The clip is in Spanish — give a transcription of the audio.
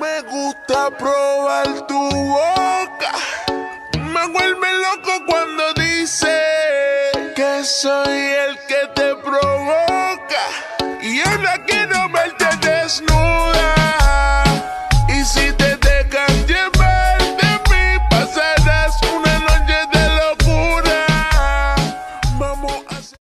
me gusta probar tu boca. Me vuelve loco cuando dice que soy el que te provoca. Y ahora quiero verte desnuda. Y si te dejan llevar de mí, pasarás una noche de locura. Vamos a